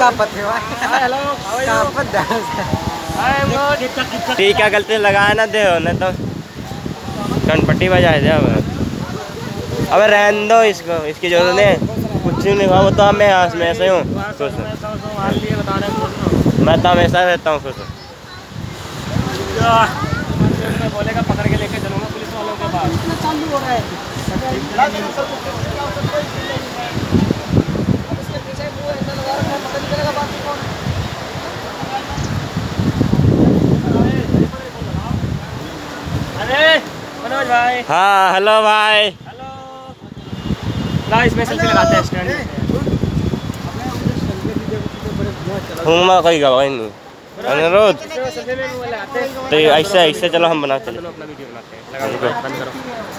कापत है, गलती लगाया ना दे ना तो कनपट्टी बजाए दे अब। अबे रहने दो इसको, इसकी ज़रूरत नहीं है। कुछ नहीं हुआ वो तो यहाँ में ऐसे हूँ मैं तो हमेशा रहता हूँ खुश बोलेगा पकड़ के लेके चलूँगा पुलिस वालों के पास चालू हो रहा है भाई। हाँ हेलो भाई। हेलो इसमें सेल्फी लगाते हैं स्टैंड हूँ। मैं कोई गवाही नहीं। अनुरोध हैं। तो ऐसे ऐसे चलो हम बना चलो अपना वीडियो बनाते हैं। लगा बंद करो।